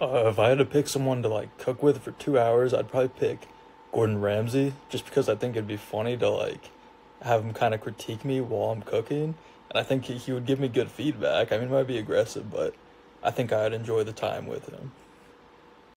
Uh, if I had to pick someone to like cook with for two hours, I'd probably pick Gordon Ramsay, just because I think it'd be funny to like have him kind of critique me while I'm cooking, and I think he, he would give me good feedback. I mean, it might be aggressive, but I think I'd enjoy the time with him.